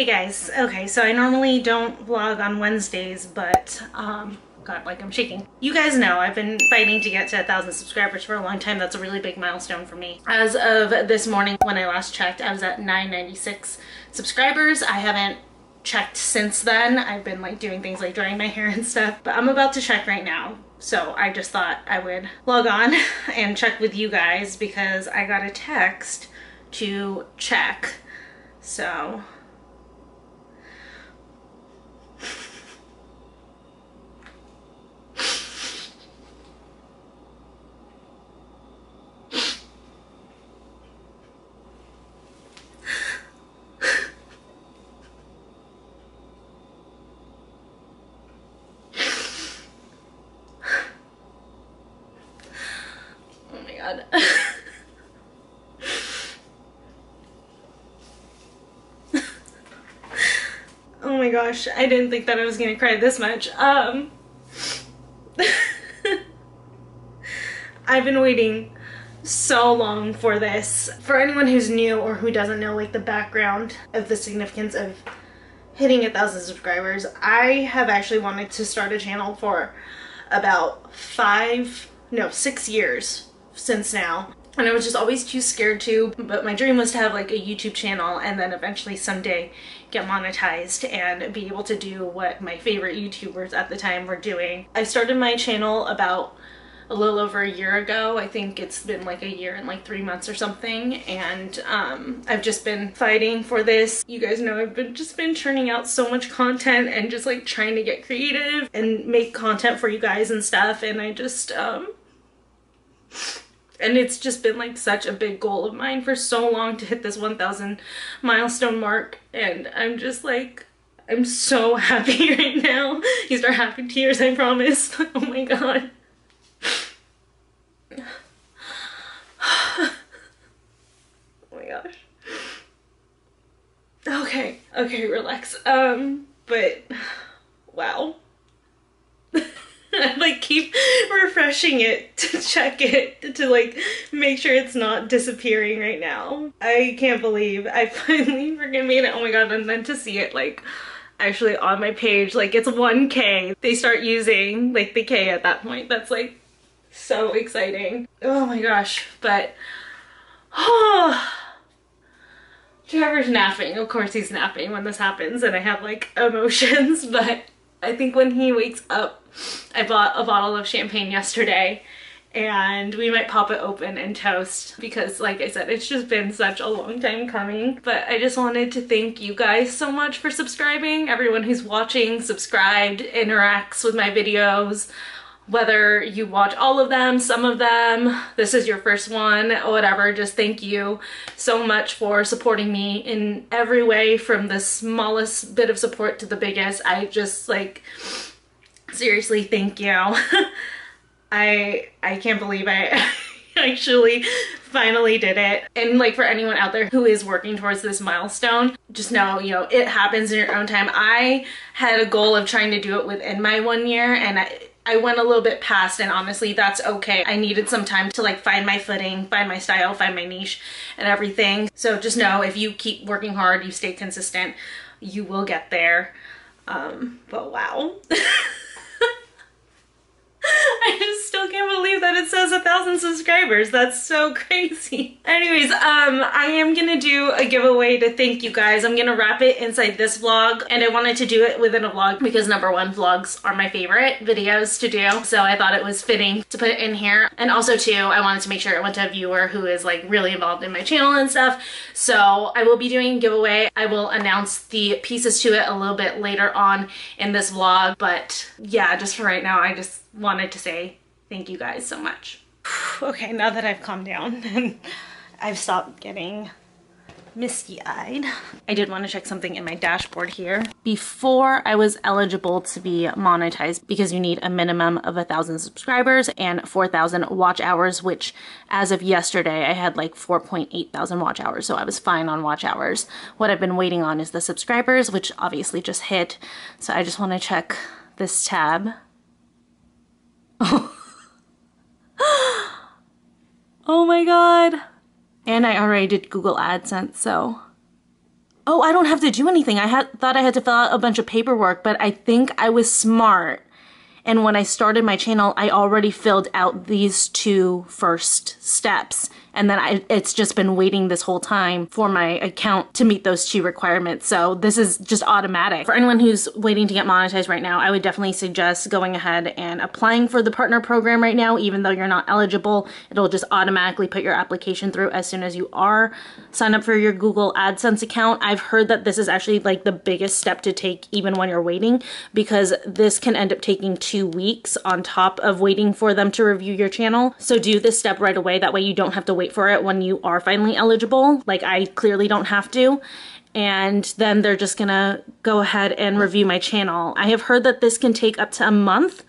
Hey guys, okay, so I normally don't vlog on Wednesdays, but, um, God, like I'm shaking. You guys know I've been fighting to get to a thousand subscribers for a long time. That's a really big milestone for me. As of this morning, when I last checked, I was at 996 subscribers. I haven't checked since then. I've been like doing things like drying my hair and stuff, but I'm about to check right now. So I just thought I would log on and check with you guys because I got a text to check. So god. oh my gosh, I didn't think that I was gonna cry this much. Um, I've been waiting so long for this. For anyone who's new or who doesn't know like the background of the significance of hitting a thousand subscribers, I have actually wanted to start a channel for about five, no, six years since now and I was just always too scared to but my dream was to have like a YouTube channel and then eventually someday get monetized and be able to do what my favorite YouTubers at the time were doing. I started my channel about a little over a year ago. I think it's been like a year and like three months or something. And um, I've just been fighting for this. You guys know I've been just been churning out so much content and just like trying to get creative and make content for you guys and stuff. And I just, um, and it's just been like such a big goal of mine for so long to hit this 1000 milestone mark and I'm just like I'm so happy right now. These are happy tears, I promise. oh my god. oh my gosh. Okay, okay, relax. Um, but wow. like keep refreshing it to check it to like make sure it's not disappearing right now. I can't believe I finally freaking made it. Oh my god, and then to see it like actually on my page, like it's 1k. They start using like the K at that point. That's like so exciting. Oh my gosh, but oh Trevor's napping. Of course he's napping when this happens and I have like emotions, but I think when he wakes up, I bought a bottle of champagne yesterday and we might pop it open and toast because like I said it's just been such a long time coming. But I just wanted to thank you guys so much for subscribing. Everyone who's watching subscribed interacts with my videos whether you watch all of them, some of them, this is your first one, whatever, just thank you so much for supporting me in every way from the smallest bit of support to the biggest. I just like, seriously, thank you. I, I can't believe I actually finally did it. And like for anyone out there who is working towards this milestone, just know, you know, it happens in your own time. I had a goal of trying to do it within my one year and I, I went a little bit past and honestly that's okay. I needed some time to like find my footing, find my style, find my niche and everything. So just know if you keep working hard, you stay consistent, you will get there. Um, but wow. I just still can't believe that it says a thousand subscribers. That's so crazy. Anyways, um, I am gonna do a giveaway to thank you guys. I'm gonna wrap it inside this vlog and I wanted to do it within a vlog because number one, vlogs are my favorite videos to do. So I thought it was fitting to put it in here. And also too, I wanted to make sure it went to a viewer who is like really involved in my channel and stuff. So I will be doing a giveaway. I will announce the pieces to it a little bit later on in this vlog. But yeah, just for right now, I just wanted to say thank you guys so much. okay, now that I've calmed down and I've stopped getting misty-eyed. I did want to check something in my dashboard here. Before I was eligible to be monetized because you need a minimum of a thousand subscribers and 4,000 watch hours, which as of yesterday, I had like 4.8 thousand watch hours. So I was fine on watch hours. What I've been waiting on is the subscribers, which obviously just hit. So I just want to check this tab oh my god. And I already did Google AdSense, so. oh, I don't have to do anything. I had thought I had to fill out a bunch of paperwork, but I think I was smart. And when I started my channel, I already filled out these two first steps and then I, it's just been waiting this whole time for my account to meet those two requirements. So this is just automatic. For anyone who's waiting to get monetized right now, I would definitely suggest going ahead and applying for the partner program right now, even though you're not eligible. It'll just automatically put your application through as soon as you are. Sign up for your Google AdSense account. I've heard that this is actually like the biggest step to take even when you're waiting because this can end up taking two weeks on top of waiting for them to review your channel. So do this step right away. That way you don't have to wait for it when you are finally eligible. Like I clearly don't have to. And then they're just gonna go ahead and review my channel. I have heard that this can take up to a month,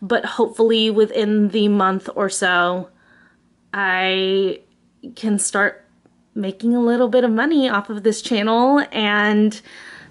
but hopefully within the month or so, I can start making a little bit of money off of this channel and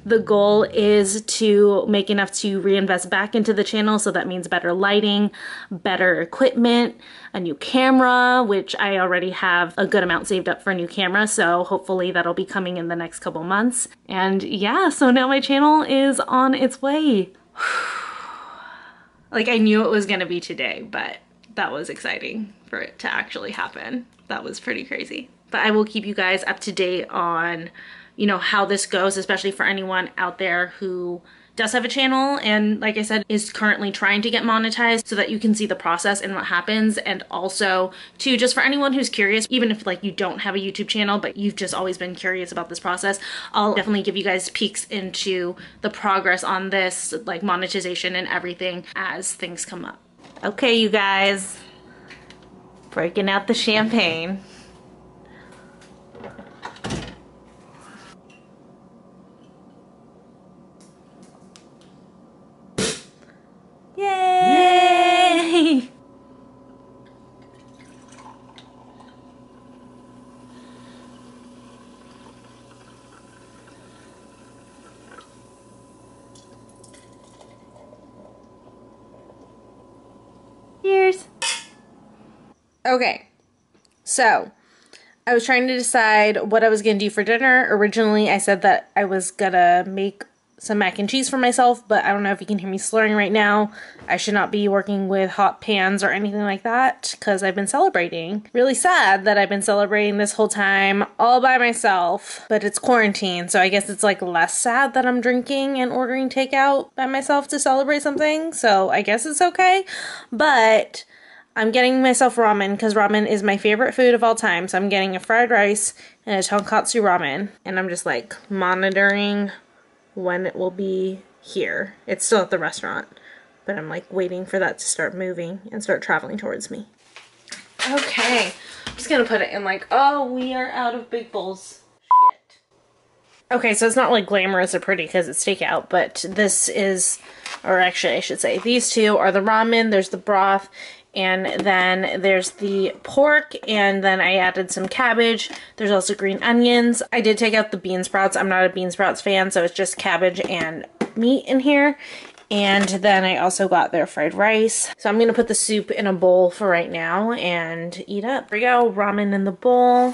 the goal is to make enough to reinvest back into the channel. So that means better lighting, better equipment, a new camera, which I already have a good amount saved up for a new camera. So hopefully that'll be coming in the next couple months. And yeah, so now my channel is on its way. like I knew it was gonna be today, but that was exciting for it to actually happen. That was pretty crazy. But I will keep you guys up to date on you know, how this goes, especially for anyone out there who does have a channel and like I said is currently trying to get monetized so that you can see the process and what happens and also to just for anyone who's curious even if like you don't have a YouTube channel but you've just always been curious about this process I'll definitely give you guys peeks into the progress on this like monetization and everything as things come up. Okay you guys breaking out the champagne. Okay, so I was trying to decide what I was going to do for dinner. Originally, I said that I was gonna make some mac and cheese for myself, but I don't know if you can hear me slurring right now. I should not be working with hot pans or anything like that because I've been celebrating. Really sad that I've been celebrating this whole time all by myself, but it's quarantine, so I guess it's like less sad that I'm drinking and ordering takeout by myself to celebrate something, so I guess it's okay. But I'm getting myself ramen because ramen is my favorite food of all time. So I'm getting a fried rice and a tonkatsu ramen. And I'm just like monitoring when it will be here. It's still at the restaurant. But I'm like waiting for that to start moving and start traveling towards me. Okay. I'm just gonna put it in like, oh, we are out of big bowls. Shit. Okay, so it's not like glamorous or pretty because it's takeout, but this is, or actually I should say, these two are the ramen, there's the broth, and then there's the pork and then I added some cabbage. There's also green onions. I did take out the bean sprouts. I'm not a bean sprouts fan so it's just cabbage and meat in here. And then I also got their fried rice. So I'm to put the soup in a bowl for right now and eat up. Here we go, ramen in the bowl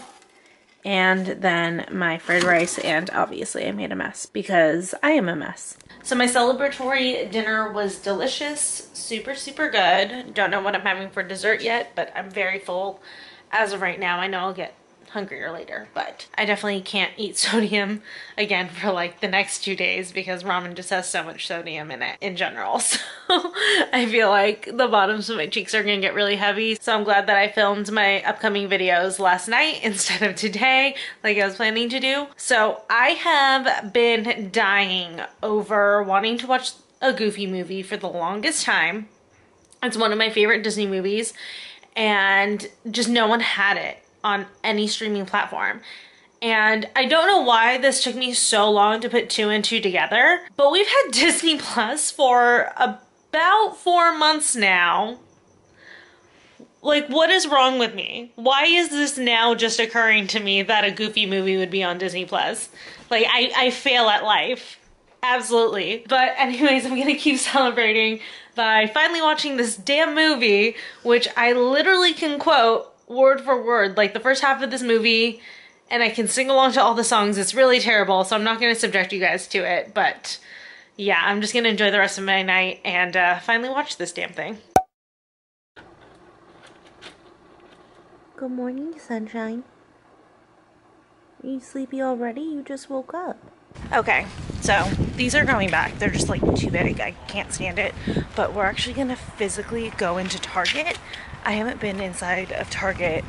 and then my fried rice and obviously I made a mess because I am a mess. So my celebratory dinner was delicious, super, super good. Don't know what I'm having for dessert yet, but I'm very full as of right now. I know I'll get hungrier later, but I definitely can't eat sodium again for like the next two days because ramen just has so much sodium in it in general. So I feel like the bottoms of my cheeks are gonna get really heavy. So I'm glad that I filmed my upcoming videos last night instead of today like I was planning to do. So I have been dying over wanting to watch a Goofy movie for the longest time. It's one of my favorite Disney movies and just no one had it on any streaming platform. And I don't know why this took me so long to put two and two together, but we've had Disney Plus for about four months now. Like, what is wrong with me? Why is this now just occurring to me that a Goofy movie would be on Disney Plus? Like, I, I fail at life. Absolutely. But anyways, I'm gonna keep celebrating by finally watching this damn movie, which I literally can quote word for word. Like the first half of this movie and I can sing along to all the songs. It's really terrible, so I'm not going to subject you guys to it, but yeah, I'm just going to enjoy the rest of my night and uh, finally watch this damn thing. Good morning, sunshine. Are you sleepy already? You just woke up. Okay, so these are going back. They're just like too big. I can't stand it. But we're actually gonna physically go into Target. I haven't been inside of Target,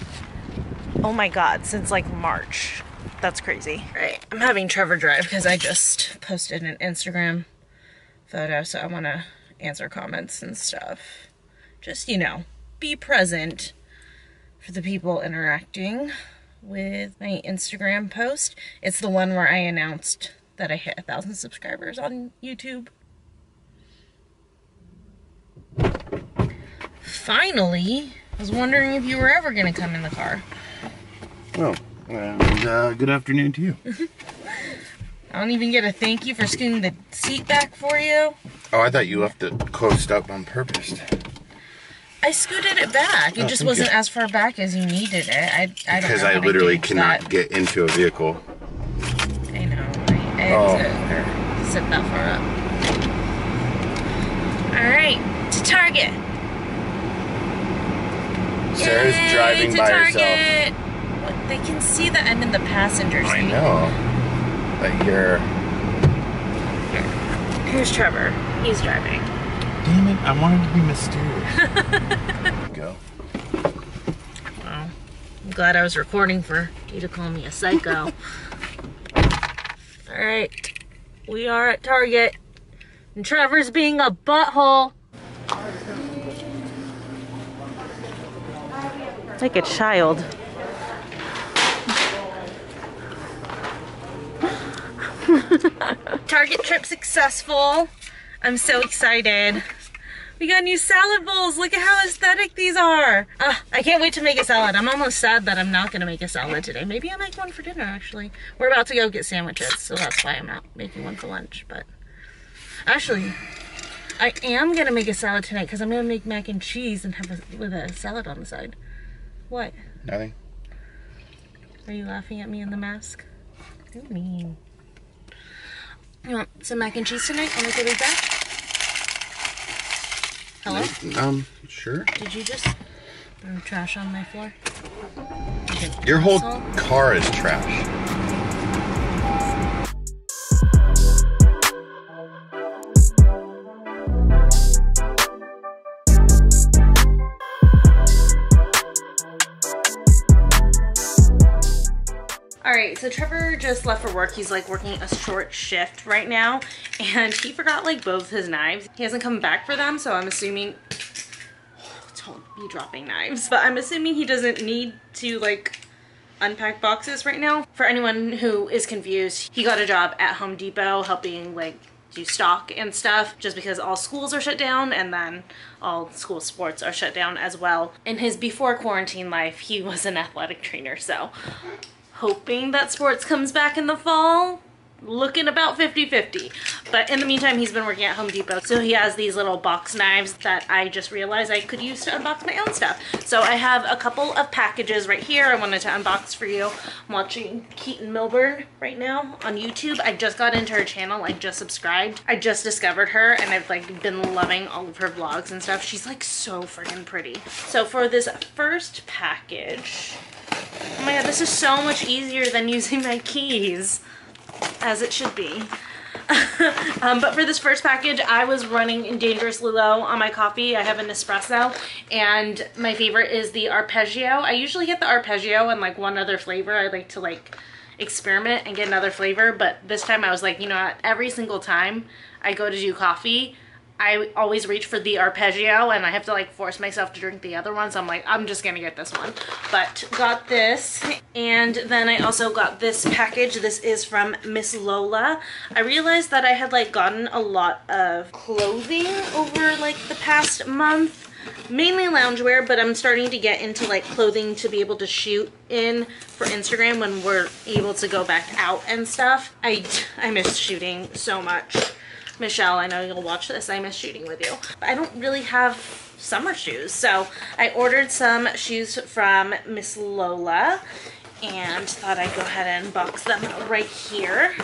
oh my god, since like March. That's crazy. Right, I'm having Trevor drive because I just posted an Instagram photo, so I wanna answer comments and stuff. Just, you know, be present for the people interacting with my Instagram post. It's the one where I announced that I hit a thousand subscribers on YouTube. Finally, I was wondering if you were ever going to come in the car. Well, and uh, good afternoon to you. I don't even get a thank you for scooting the seat back for you. Oh, I thought you left it closed up on purpose. I scooted it back. It Oh, just wasn't you. as far back as you needed it. I, I Because I literally gauge cannot that. get into a vehicle. I know. I, I Oh, to sit that far up. All right, to Target. Sarah's Yay, driving to by Target. herself. They can see that I'm in the passenger seat. I know. But you're. Here's Trevor. He's driving. Damn it! I wanted to be mysterious. Go. Well, I'm glad I was recording for you to call me a psycho. All right, we are at Target, and Trevor's being a butthole. Like a child. Target trip successful. I'm so excited. We got new salad bowls. Look at how aesthetic these are. Ah, I can't wait to make a salad. I'm almost sad that I'm not gonna make a salad today. Maybe I'll make one for dinner actually. We're about to go get sandwiches, so that's why I'm not making one for lunch. But actually, I am gonna make a salad tonight because I'm gonna make mac and cheese and have a, with a salad on the side. What? Nothing. Are you laughing at me in the mask? You're mean. You want some mac and cheese tonight? On the way back? Hello? Um, sure. Did you just throw trash on my floor? Your whole car is trash. Right, so Trevor just left for work. He's like working a short shift right now, and he forgot like both his knives. He hasn't come back for them, so I'm assuming. don't be dropping knives, but I'm assuming he doesn't need to like unpack boxes right now. For anyone who is confused, he got a job at Home Depot helping like do stock and stuff just because all schools are shut down and then all school sports are shut down as well. In his before quarantine life, he was an athletic trainer, so hoping that sports comes back in the fall. Looking about 50-50. But in the meantime, he's been working at Home Depot. So he has these little box knives that I just realized I could use to unbox my own stuff. So I have a couple of packages right here I wanted to unbox for you. I'm watching Keaton Milburn right now on YouTube. I just got into her channel. I just subscribed. I just discovered her and I've like been loving all of her vlogs and stuff. She's like so freaking pretty. So for this first package, Oh my god, this is so much easier than using my keys, as it should be. um, but for this first package, I was running Dangerously Low on my coffee. I have an espresso, and my favorite is the Arpeggio. I usually get the Arpeggio and like one other flavor. I like to like experiment and get another flavor, but this time I was like, you know what, every single time I go to do coffee, I always reach for the arpeggio and I have to like force myself to drink the other one. So I'm like, I'm just gonna get this one. But got this. And then I also got this package. This is from Miss Lola. I realized that I had like gotten a lot of clothing over like the past month. Mainly loungewear, but I'm starting to get into like clothing to be able to shoot in for Instagram when we're able to go back out and stuff. I, I miss shooting so much. Michelle, I know you'll watch this. I miss shooting with you. I don't really have summer shoes. So I ordered some shoes from Miss Lola. and thought I'd go ahead and box them right here.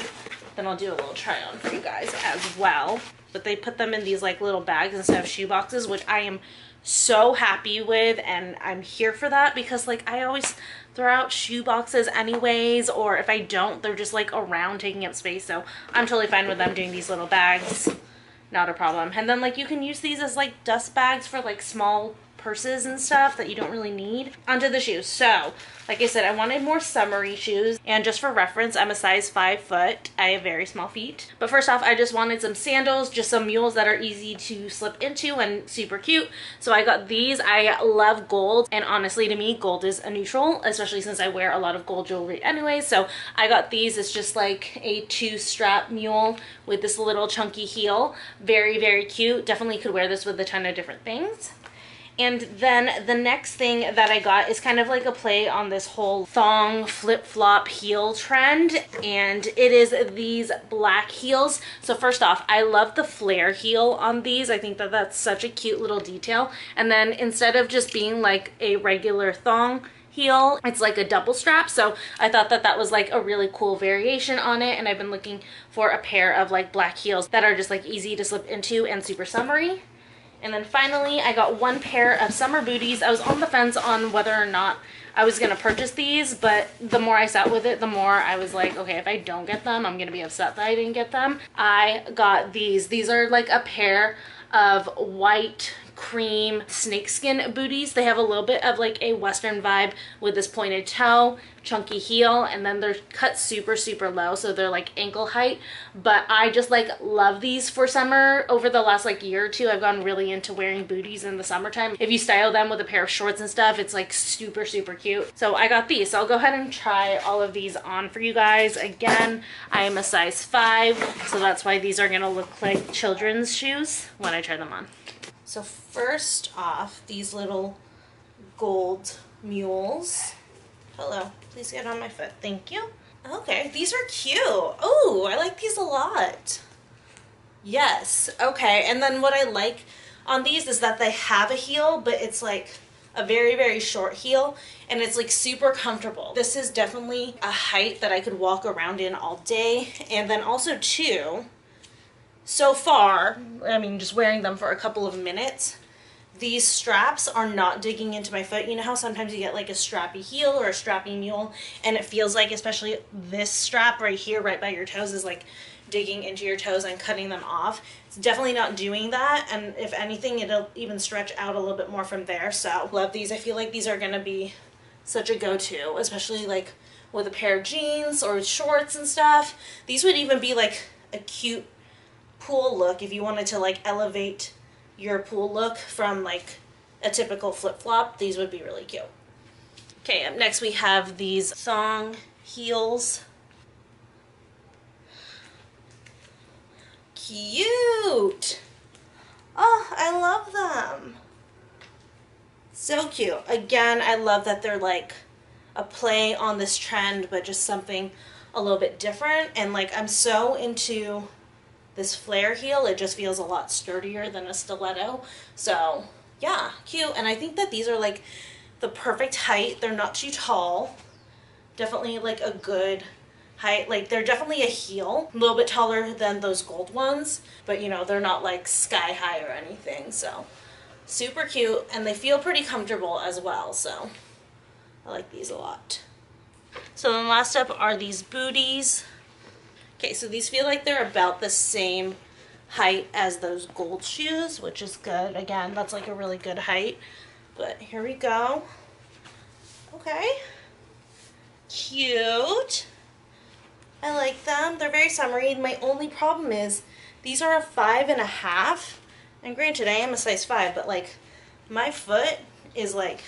Then I'll do a little try on for you guys as well. But they put them in these like little bags instead of shoe boxes, which I am so happy with and I'm here for that because like I always throw out shoe boxes anyways or if I don't they're just like around taking up space so I'm totally fine with them doing these little bags. Not a problem. And then like you can use these as like dust bags for like small purses and stuff that you don't really need. Onto the shoes. So, like I said, I wanted more summery shoes. And just for reference, I'm a size 5 foot. I have very small feet. But first off, I just wanted some sandals, just some mules that are easy to slip into and super cute. So I got these. I love gold. And honestly, to me, gold is a neutral, especially since I wear a lot of gold jewelry anyway. So I got these. It's just like a two strap mule with this little chunky heel. Very, very cute. Definitely could wear this with a ton of different things. And then the next thing that I got is kind of like a play on this whole thong flip-flop heel trend. And it is these black heels. So first off, I love the flare heel on these. I think that that's such a cute little detail. And then instead of just being like a regular thong, heel. It's like a double strap, so I thought that that was like a really cool variation on it, and I've been looking for a pair of like black heels that are just like easy to slip into and super summery. And then finally, I got one pair of summer booties. I was on the fence on whether or not I was going to purchase these, but the more I sat with it, the more I was like, okay, if I don't get them, I'm going to be upset that I didn't get them. I got these. These are like a pair of white cream snakeskin booties. They have a little bit of like a western vibe with this pointed toe, chunky heel, and then they're cut super, super low. So they're like ankle height. But I just like love these for summer. Over the last like year or two, I've gone really into wearing booties in the summertime. If you style them with a pair of shorts and stuff, it's like super, super cute. So I got these. So I'll go ahead and try all of these on for you guys. Again, I am a size five, so that's why these are gonna look like children's shoes when I try them on. So first off, these little gold mules. Hello, please get on my foot. Thank you. Okay, these are cute. Oh, I like these a lot. Yes, okay. And then what I like on these is that they have a heel, but it's like a very, very short heel and it's like super comfortable. This is definitely a height that I could walk around in all day. And then also too, so far, I mean, just wearing them for a couple of minutes, these straps are not digging into my foot. You know how sometimes you get like a strappy heel or a strappy mule and it feels like, especially this strap right here, right by your toes is like digging into your toes and cutting them off. It's definitely not doing that. And if anything, it'll even stretch out a little bit more from there. So love these. I feel like these are to be such a go-to, especially like with a pair of jeans or shorts and stuff. These would even be like a cute pool look if you wanted to like elevate your pool look from like a typical flip-flop these would be really cute. Okay up next we have these thong heels. Cute! Oh i love them. So cute. Again i love that they're like a play on this trend but just something a little bit different and like i'm so into this flare heel, it just feels a lot sturdier than a stiletto. So yeah, cute. And I think that these are like the perfect height. They're not too tall. Definitely like a good height. Like they're definitely a heel, a little bit taller than those gold ones, but you know, they're not like sky high or anything. So super cute and they feel pretty comfortable as well. So I like these a lot. So then last up are these booties. Okay, so these feel like they're about the same height as those gold shoes, which is good. Again, that's like a really good height. But here we go. Okay. Cute. I like them. They're very summery. My only problem is these are a five and a half. And granted, I am a size five, but like my foot is like,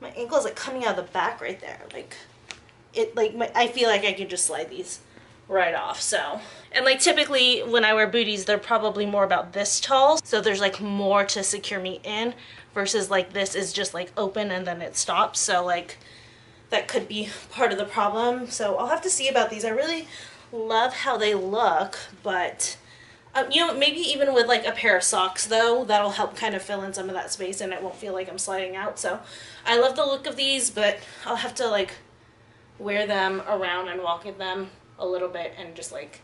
my ankle is like coming out of the back right there. Like it, like my, I feel like I could just slide these right off so. And like typically when I wear booties they're probably more about this tall so there's like more to secure me in versus like this is just like open and then it stops so like that could be part of the problem. So I'll have to see about these. I really love how they look but um, you know maybe even with like a pair of socks though that'll help kind of fill in some of that space and it won't feel like I'm sliding out so. I love the look of these but I'll have to like wear them around and walk in them a little bit and just like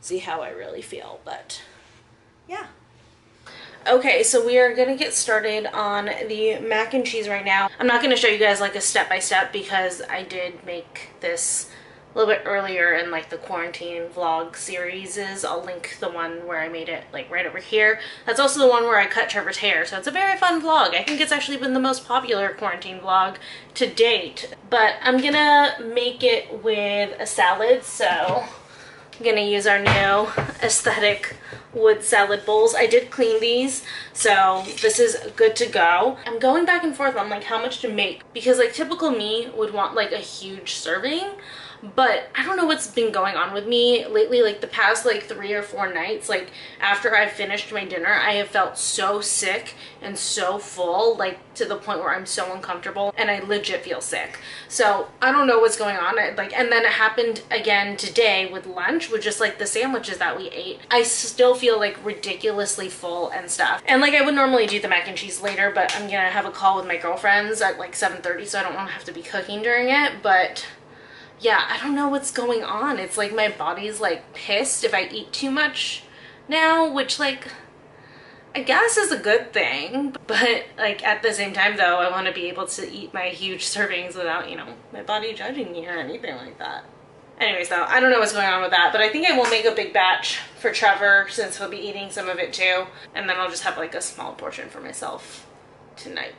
see how I really feel. But yeah. Okay, so we are gonna get started on the mac and cheese right now. I'm not gonna show you guys like a step by step because I did make this a little bit earlier in like the quarantine vlog series is I'll link the one where I made it like right over here. That's also the one where I cut Trevor's hair. So it's a very fun vlog. I think it's actually been the most popular quarantine vlog to date. But I'm gonna make it with a salad. So I'm gonna use our new aesthetic wood salad bowls. I did clean these, so this is good to go. I'm going back and forth on like how much to make because like typical me would want like a huge serving, but I don't know what's been going on with me lately like the past like three or four nights like after I finished my dinner I have felt so sick and so full like to the point where I'm so uncomfortable and I legit feel sick. So I don't know what's going on like and then it happened again today with lunch with just like the sandwiches that we ate. I still feel like ridiculously full and stuff. And like I would normally do the mac and cheese later but I'm gonna have a call with my girlfriends at like 7:30, so I don't want to have to be cooking during it but yeah, I don't know what's going on. It's like my body's like pissed if I eat too much now, which like I guess is a good thing. But like at the same time though, I want to be able to eat my huge servings without, you know, my body judging me or anything like that. Anyways though, I don't know what's going on with that, but I think I will make a big batch for Trevor since he'll be eating some of it too. And then I'll just have like a small portion for myself tonight.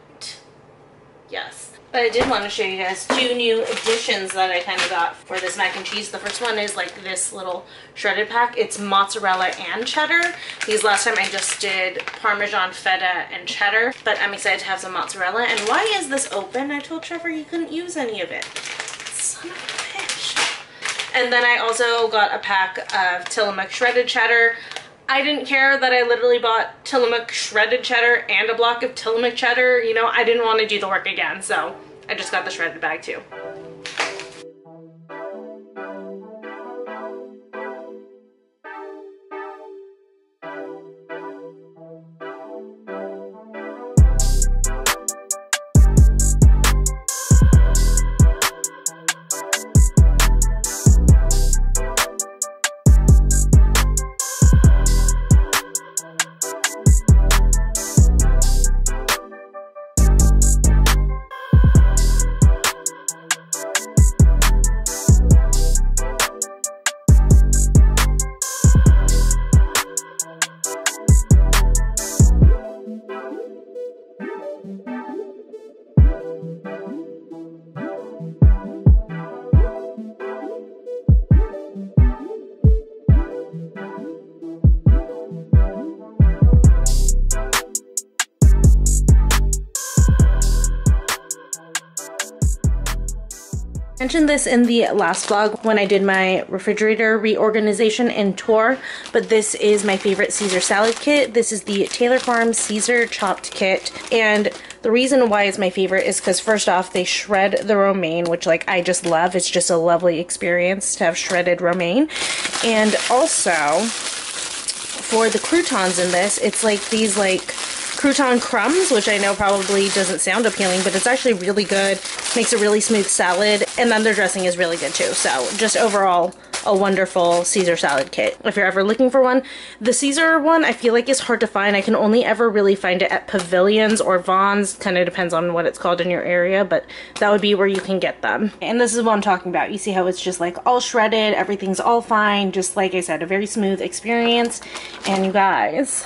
Yes. But I did want to show you guys two new additions that I kind of got for this mac and cheese. The first one is like this little shredded pack. It's mozzarella and cheddar. These last time I just did Parmesan, feta, and cheddar. But I'm excited to have some mozzarella. And why is this open? I told Trevor you couldn't use any of it. Son of a bitch. And then I also got a pack of Tillamook shredded cheddar. I didn't care that I literally bought Tillamook shredded cheddar and a block of Tillamook cheddar. You know, I didn't want to do the work again, so I just got the shredded bag too. Mentioned this in the last vlog when I did my refrigerator reorganization and tour, but this is my favorite Caesar salad kit. This is the Taylor Farm Caesar chopped kit, and the reason why it's my favorite is because first off, they shred the romaine, which like I just love. It's just a lovely experience to have shredded romaine. And also, for the croutons in this, it's like these like crouton crumbs, which I know probably doesn't sound appealing, but it's actually really good. Makes a really smooth salad, and then their dressing is really good too. So just overall, a wonderful Caesar salad kit. If you're ever looking for one, the Caesar one I feel like is hard to find. I can only ever really find it at Pavilions or Vons. Kind of depends on what it's called in your area, but that would be where you can get them. And this is what I'm talking about. You see how it's just like all shredded, everything's all fine. Just like I said, a very smooth experience. And you guys,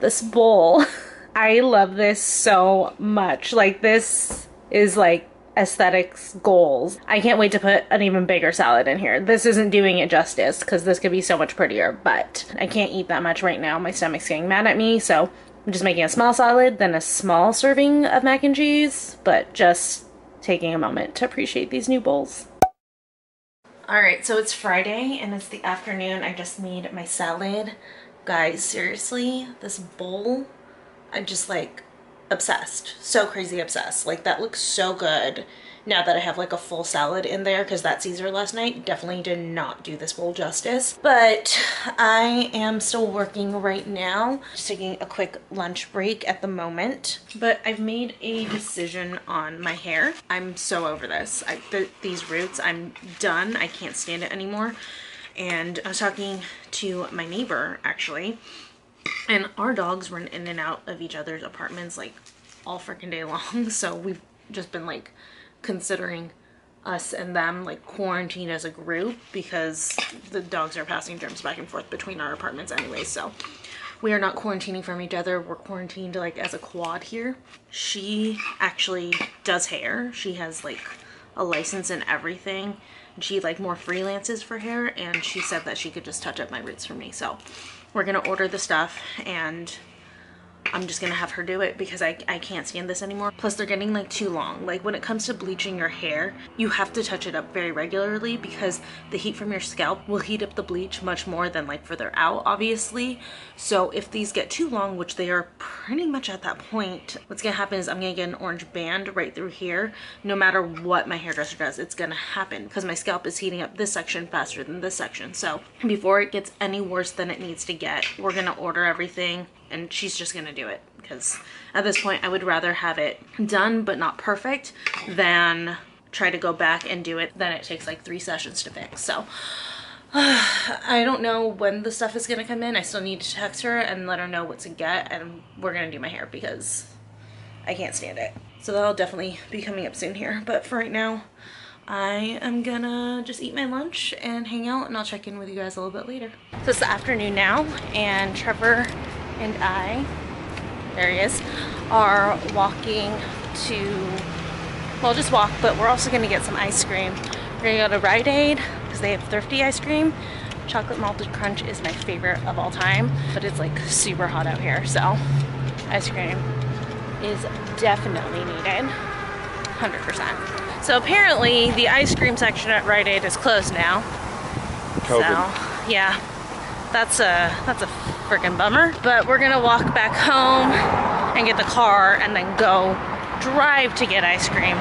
this bowl. I love this so much. Like this is like aesthetics goals. I can't wait to put an even bigger salad in here. This isn't doing it justice because this could be so much prettier, but I can't eat that much right now. My stomach's getting mad at me, so I'm just making a small salad, then a small serving of mac and cheese, but just taking a moment to appreciate these new bowls. Alright, so it's Friday and it's the afternoon. I just made my salad. Guys, seriously, this bowl, I'm just like obsessed. So crazy obsessed. Like that looks so good. now that I have like a full salad in there because that Caesar last night definitely did not do this bowl justice. But I am still working right now, just taking a quick lunch break at the moment. But I've made a decision on my hair. I'm so over this. I, th these roots, I'm done. I can't stand it anymore. And I was talking to my neighbor actually, and our dogs run in and out of each other's apartments like all freaking day long. So we've just been like considering us and them like quarantine as a group because the dogs are passing germs back and forth between our apartments anyway. So we are not quarantining from each other. We're quarantined like as a quad here. She actually does hair. She has like a license and everything. She like more freelances for hair and she said that she could just touch up my roots for me. So we're gonna order the stuff and I'm just gonna have her do it because I, I can't stand this anymore. Plus they're getting like too long. Like when it comes to bleaching your hair, you have to touch it up very regularly because the heat from your scalp will heat up the bleach much more than like further out, obviously. So if these get too long, which they are pretty much at that point, what's gonna happen is I'm gonna get an orange band right through here. No matter what my hairdresser does, it's gonna happen because my scalp is heating up this section faster than this section. So before it gets any worse than it needs to get, we're gonna order everything and she's just gonna do it because at this point I would rather have it done but not perfect than try to go back and do it. Then it takes like three sessions to fix so I don't know when the stuff is gonna come in. I still need to text her and let her know what to get and we're gonna do my hair because I can't stand it. So that'll definitely be coming up soon here but for right now I am gonna just eat my lunch and hang out and I'll check in with you guys a little bit later. So it's the afternoon now and Trevor and I, there he is, are walking to, well just walk, but we're also gonna get some ice cream. We're gonna go to Rite Aid because they have thrifty ice cream. Chocolate Malted Crunch is my favorite of all time, but it's like super hot out here, so ice cream is definitely needed, 100%. So apparently the ice cream section at Rite Aid is closed now. COVID. So yeah, that's a that's a freaking bummer. But we're gonna walk back home and get the car and then go drive to get ice cream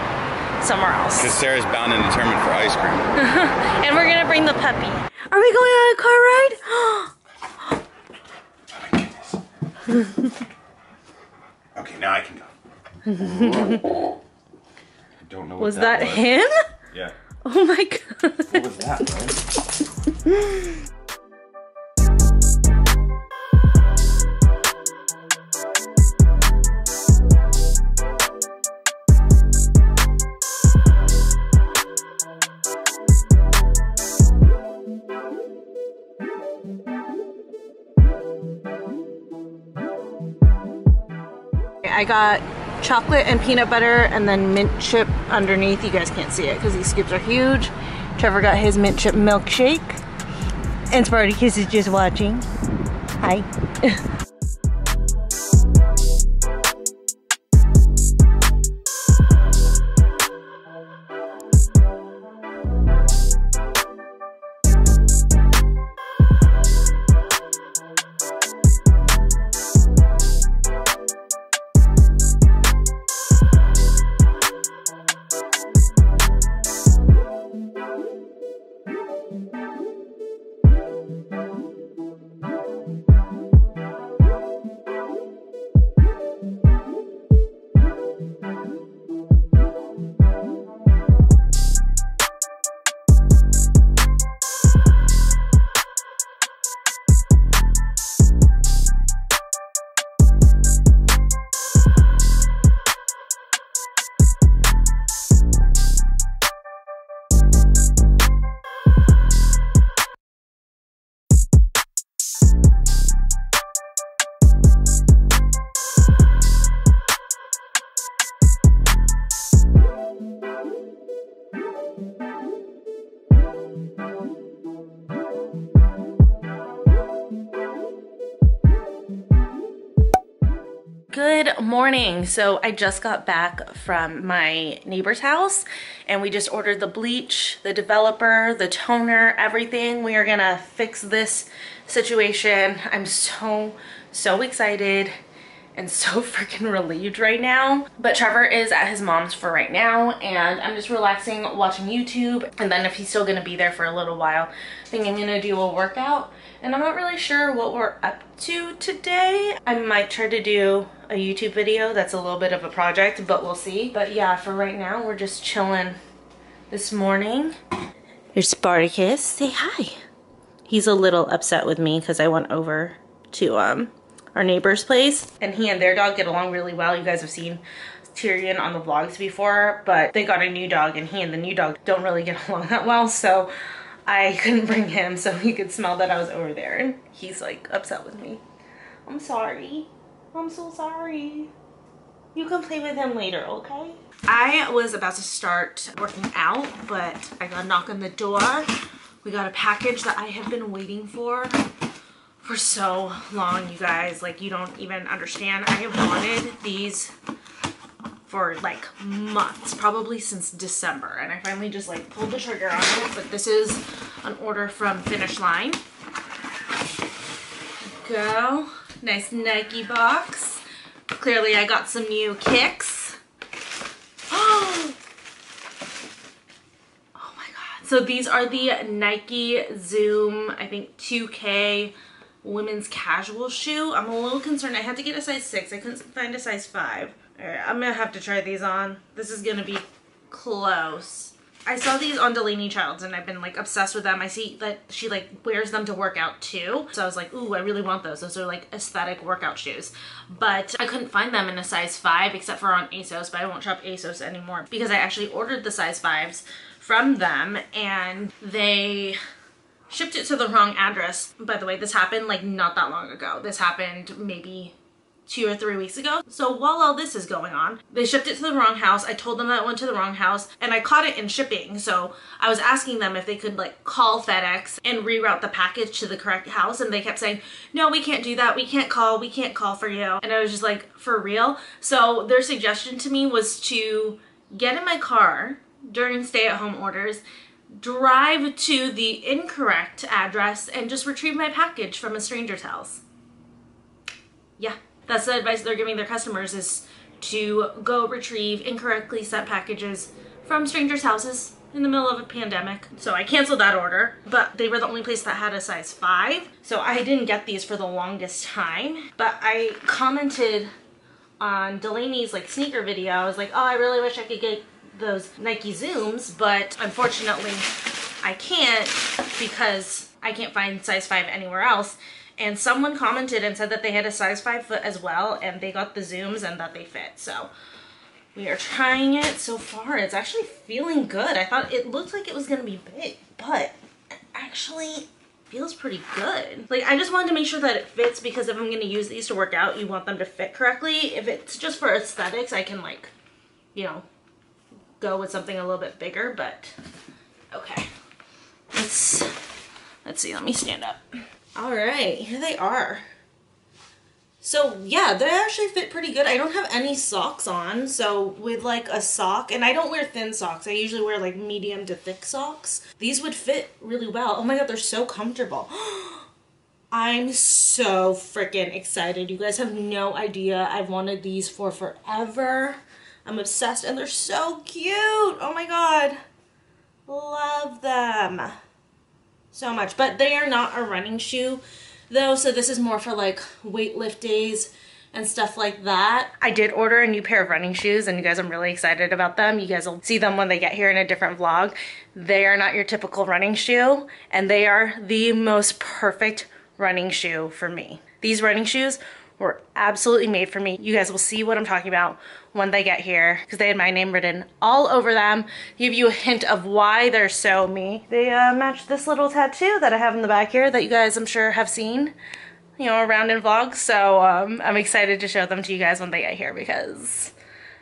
somewhere else. Because Sarah's bound and determined for ice cream. and we're gonna bring the puppy. Are we going on a car ride? okay, now I can go. I don't know what Was that, was. him? Yeah. Oh my god. What was that, bro? I got chocolate and peanut butter and then mint chip underneath. You guys can't see it because these scoops are huge. Trevor got his mint chip milkshake. And Spartacus is just watching. Hi. So I just got back from my neighbor's house and we just ordered the bleach, the developer, the toner, everything. We are gonna fix this situation. I'm so, so excited and so freaking relieved right now. But Trevor is at his mom's for right now and I'm just relaxing watching YouTube. And then if he's still gonna be there for a little while, I think I'm gonna do a workout. And I'm not really sure what we're up to today. I might try to do a YouTube video. That's a little bit of a project, but we'll see. But yeah, for right now, we're just chilling this morning. Here's Spartacus. Say hi. He's a little upset with me because I went over to um our neighbor's place and he and their dog get along really well. You guys have seen Tyrion on the vlogs before, but they got a new dog and he and the new dog don't really get along that well. So I couldn't bring him so he could smell that I was over there and he's like upset with me. I'm sorry. I'm so sorry. You can play with him later, okay? I was about to start working out, but I got a knock on the door. We got a package that I have been waiting for for so long, you guys. Like, you don't even understand. I have wanted these for like months, probably since December. And I finally just like pulled the trigger on it. But this is an order from Finish Line. Go. Nice Nike box. Clearly I got some new kicks. Oh! My god. So these are the Nike Zoom, I think 2K women's casual shoe. I'm a little concerned. I had to get a size 6. I couldn't find a size 5. Alright, I'm gonna have to try these on. This is gonna be close. I saw these on Delaney Childs and I've been like obsessed with them. I see that she like wears them to work out too. So I was like, ooh, I really want those. Those are like aesthetic workout shoes. But I couldn't find them in a size 5 except for on ASOS, but I won't shop ASOS anymore because I actually ordered the size 5s from them and they shipped it to the wrong address. By the way, this happened like not that long ago. This happened maybe two or three weeks ago. So while all this is going on, they shipped it to the wrong house. I told them that it went to the wrong house and I caught it in shipping. So I was asking them if they could like call FedEx and reroute the package to the correct house. And they kept saying, no, we can't do that. We can't call. We can't call for you. And I was just like, for real? So their suggestion to me was to get in my car during stay at home orders drive to the incorrect address and just retrieve my package from a stranger's house. Yeah, that's the advice they're giving their customers is to go retrieve incorrectly sent packages from strangers' houses in the middle of a pandemic. So I canceled that order, but they were the only place that had a size 5. So I didn't get these for the longest time, but I commented on Delaney's like sneaker video. I was like, oh, I really wish I could get those Nike Zooms, but unfortunately I can't because I can't find size 5 anywhere else. And someone commented and said that they had a size 5 foot as well and they got the Zooms and that they fit. So we are trying it so far. It's actually feeling good. I thought it looked like it was to be big, but actually feels pretty good. Like I just wanted to make sure that it fits because if I'm to use these to work out, you want them to fit correctly. If it's just for aesthetics, I can like, you know, go with something a little bit bigger, but okay. Let's, let's see, let me stand up. All right, here they are. So yeah, they actually fit pretty good. I don't have any socks on, so with like a sock, and I don't wear thin socks. I usually wear like medium to thick socks. These would fit really well. Oh my god, they're so comfortable. I'm so freaking excited. You guys have no idea. I've wanted these for forever. I'm obsessed and they're so cute. Oh my god. Love them so much. But they are not a running shoe though, so this is more for like weightlift days and stuff like that. I did order a new pair of running shoes and you guys, I'm really excited about them. You guys will see them when they get here in a different vlog. They are not your typical running shoe and they are the most perfect running shoe for me. These running shoes were absolutely made for me. You guys will see what I'm talking about when they get here because they had my name written all over them. Give you a hint of why they're so me. They uh, match this little tattoo that I have in the back here that you guys I'm sure have seen you know around in vlogs so um, I'm excited to show them to you guys when they get here because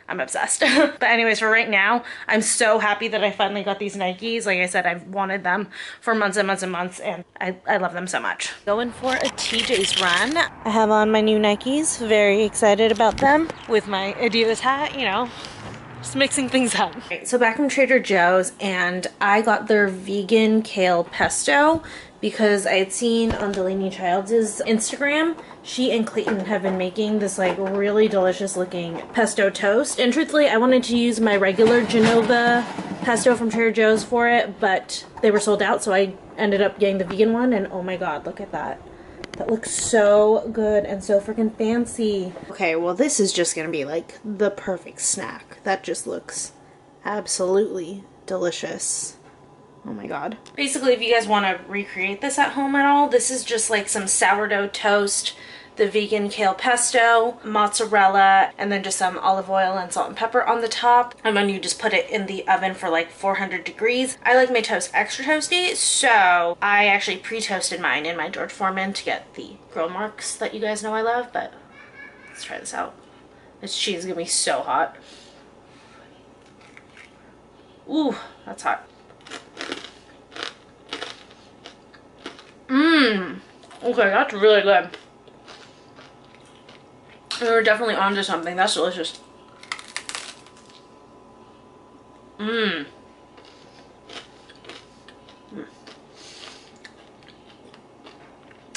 I'm obsessed. but anyways, for right now, I'm so happy that I finally got these Nikes. Like I said, I've wanted them for months and months and months, and I, I love them so much. Going for a TJ's run. I have on my new Nikes. Very excited about them. With my Adidas hat, you know, just mixing things up. Right, so back from Trader Joe's, and I got their vegan kale pesto because I had seen on Delaney Childs' Instagram, she and Clayton have been making this like really delicious looking pesto toast. And truthfully, I wanted to use my regular Genova pesto from Trader Joe's for it, but they were sold out, so I ended up getting the vegan one. And oh my god, look at that. That looks so good and so freaking fancy. Okay, well this is just gonna be like the perfect snack. That just looks absolutely delicious. Oh my god. Basically, if you guys want to recreate this at home at all, this is just like some sourdough toast, the vegan kale pesto, mozzarella, and then just some olive oil and salt and pepper on the top. And then you just put it in the oven for like 400 degrees. I like my toast extra toasty, so I actually pre-toasted mine in my George Foreman to get the grill marks that you guys know I love, but let's try this out. This cheese is gonna be so hot. Ooh, that's hot. Mmm. Okay, that's really good. We are definitely onto something. That's delicious. Mmm.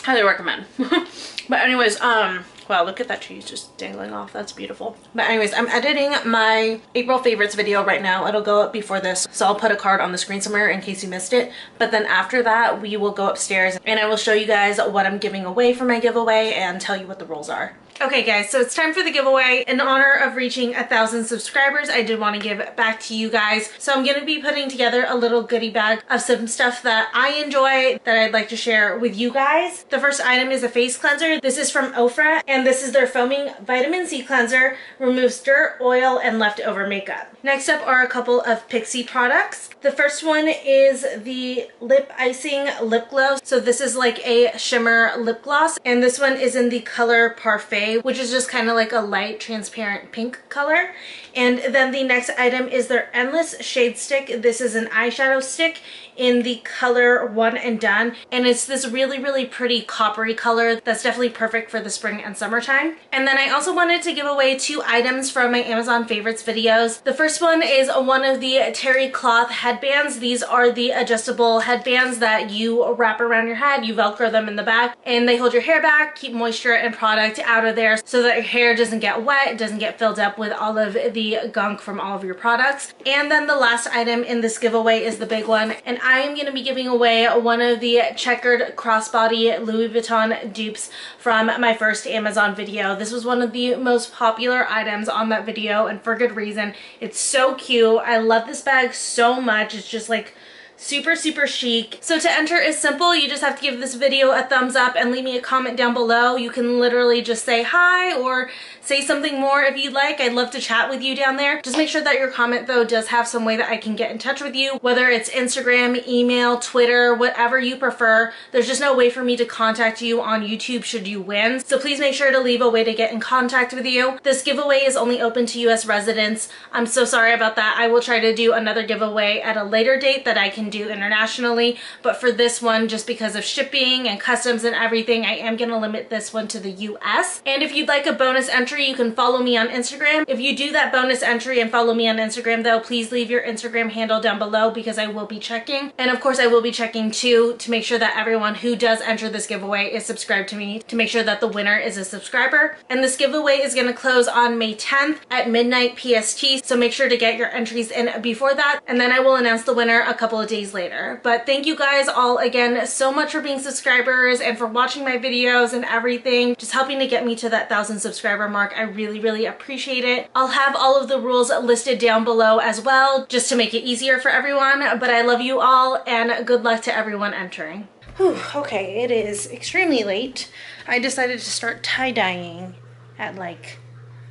Highly recommend. but anyways, um, Wow, look at that cheese just dangling off. That's beautiful. But anyways, I'm editing my April favorites video right now. It'll go up before this. So I'll put a card on the screen somewhere in case you missed it. But then after that, we will go upstairs and I will show you guys what I'm giving away for my giveaway and tell you what the rules are. Okay guys, so it's time for the giveaway. In honor of reaching a thousand subscribers, I did want to give back to you guys. So I'm to be putting together a little goodie bag of some stuff that I enjoy that I'd like to share with you guys. The first item is a face cleanser. This is from Ofra and this is their foaming vitamin C cleanser. Removes dirt, oil, and leftover makeup. Next up are a couple of Pixi products. The first one is the Lip Icing Lip Glow. So this is like a shimmer lip gloss and this one is in the color Parfait which is just kind of like a light transparent pink color. And then the next item is their Endless Shade Stick. This is an eyeshadow stick in the color One and Done. And it's this really, really pretty coppery color that's definitely perfect for the spring and summertime. And then I also wanted to give away two items from my Amazon favorites videos. The first one is one of the terry cloth headbands. These are the adjustable headbands that you wrap around your head, you velcro them in the back, and they hold your hair back, keep moisture and product out of there so that your hair doesn't get wet, doesn't get filled up with all of the gunk from all of your products. And then the last item in this giveaway is the big one, and am going to be giving away one of the checkered crossbody Louis Vuitton dupes from my first Amazon video. This was one of the most popular items on that video and for good reason. It's so cute. I love this bag so much. It's just like super super chic. So to enter is simple. You just have to give this video a thumbs up and leave me a comment down below. You can literally just say hi or say something more if you'd like. I'd love to chat with you down there. Just make sure that your comment though does have some way that I can get in touch with you whether it's Instagram email Twitter whatever you prefer. There's just no way for me to contact you on YouTube should you win. So please make sure to leave a way to get in contact with you. This giveaway is only open to US residents. I'm so sorry about that. I will try to do another giveaway at a later date that I can do internationally. But for this one, just because of shipping and customs and everything, I am to limit this one to the US. And if you'd like a bonus entry, you can follow me on Instagram. If you do that bonus entry and follow me on Instagram though, please leave your Instagram handle down below because I will be checking. And of course I will be checking too to make sure that everyone who does enter this giveaway is subscribed to me to make sure that the winner is a subscriber. And this giveaway is to close on May 10th at midnight PST. So make sure to get your entries in before that. And then I will announce the winner a couple of days days later. But thank you guys all again so much for being subscribers and for watching my videos and everything. Just helping to get me to that thousand subscriber mark. I really, really appreciate it. I'll have all of the rules listed down below as well, just to make it easier for everyone. But I love you all and good luck to everyone entering. Whew, okay, it is extremely late. I decided to start tie-dyeing at like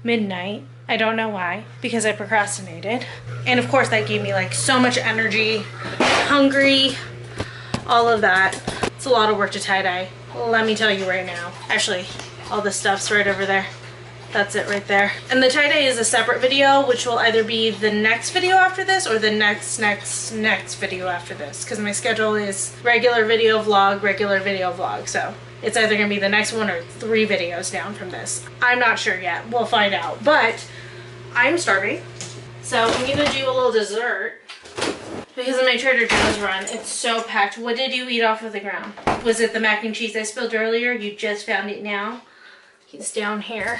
midnight. I don't know why, because I procrastinated. And of course that gave me like so much energy, hungry, all of that. It's a lot of work to tie-dye. Let me tell you right now. Actually, all this stuff's right over there. That's it right there. And the tie-dye is a separate video, which will either be the next video after this or the next, next, next video after this. Because my schedule is regular video vlog, regular video vlog. So it's either going to be the next one or three videos down from this. I'm not sure yet. We'll find out. But I'm starving. So I'm to do a little dessert. because of my Trader Joe's run. It's so packed. What did you eat off of the ground? Was it the mac and cheese I spilled earlier? You just found it now? He's down here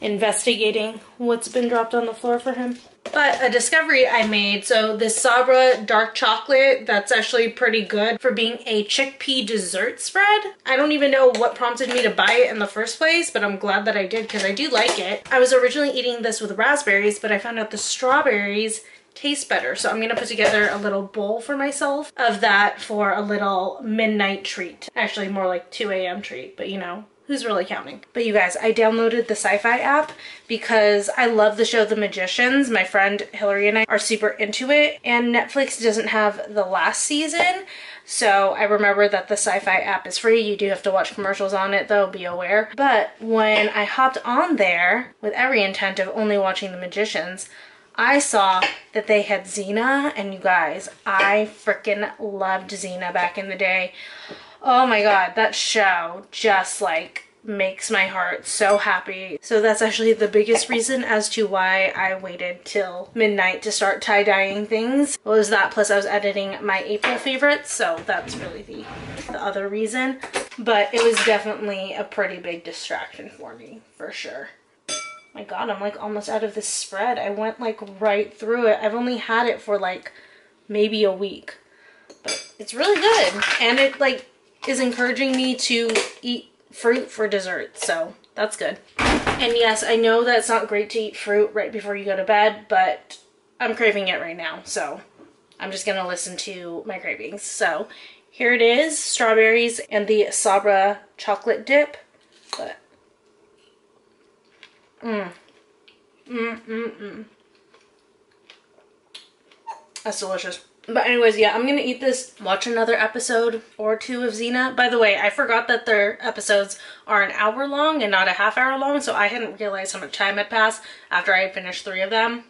investigating what's been dropped on the floor for him. But a discovery I made, so this Sabra dark chocolate, that's actually pretty good for being a chickpea dessert spread. I don't even know what prompted me to buy it in the first place, but I'm glad that I did because I do like it. I was originally eating this with raspberries, but I found out the strawberries taste better. So I'm gonna put together a little bowl for myself of that for a little midnight treat. Actually more like 2 a.m. treat, but you know, who's really counting? But you guys, I downloaded the Syfy app because I love the show The Magicians. My friend Hillary and I are super into it and Netflix doesn't have the last season. So I remember that the Syfy app is free. You do have to watch commercials on it though, be aware. But when I hopped on there with every intent of only watching The Magicians, I saw that they had Xena, and you guys, I freaking loved Xena back in the day. Oh my god, that show just like makes my heart so happy. So that's actually the biggest reason as to why I waited till midnight to start tie-dyeing things. What was that? Plus I was editing my April favorites, so that's really the, the other reason. But it was definitely a pretty big distraction for me, for sure my god, I'm like almost out of this spread. I went like right through it. I've only had it for like maybe a week. But it's really good. And it like is encouraging me to eat fruit for dessert. So that's good. And yes, I know that it's not great to eat fruit right before you go to bed, but I'm craving it right now. So I'm just to listen to my cravings. So here it is, strawberries and the Sabra chocolate dip. But Mmm. Mmm, mmm, mmm. That's delicious. But anyways, yeah, I'm gonna eat this, watch another episode or two of Xena. By the way, I forgot that their episodes are an hour long and not a half hour long, so I hadn't realized how much time had passed after I had finished three of them.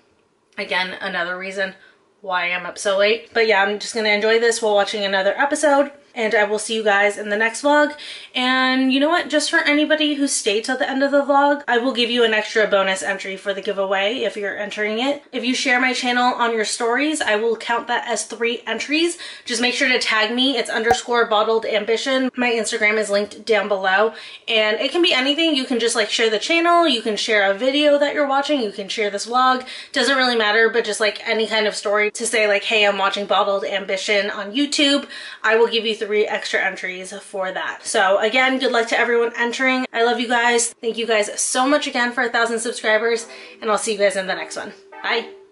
Again, another reason why I'm up so late. But yeah, I'm just gonna enjoy this while watching another episode and I will see you guys in the next vlog. And you know what? Just for anybody who stayed till the end of the vlog, I will give you an extra bonus entry for the giveaway if you're entering it. If you share my channel on your stories, I will count that as three entries. Just make sure to tag me. It's underscore bottled ambition. My Instagram is linked down below and it can be anything. You can just like share the channel. You can share a video that you're watching. You can share this vlog. Doesn't really matter, but just like any kind of story to say like, hey, I'm watching bottled ambition on YouTube. I will give you three extra entries for that. So again, good luck to everyone entering. I love you guys. Thank you guys so much again for a thousand subscribers and I'll see you guys in the next one. Bye.